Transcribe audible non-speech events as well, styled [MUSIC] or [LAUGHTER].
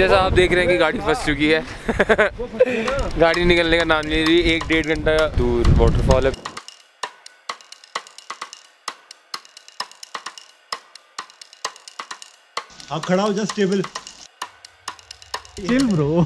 जैसा आप देख रहे हैं कि गाड़ी फंस चुकी है। [LAUGHS] गाड़ी निकलने का नाम नहीं ले रही एक डेढ़ घंटा दूर वाटरफॉल है। आप खड़ा हो जा स्टेबल चिल ब्रो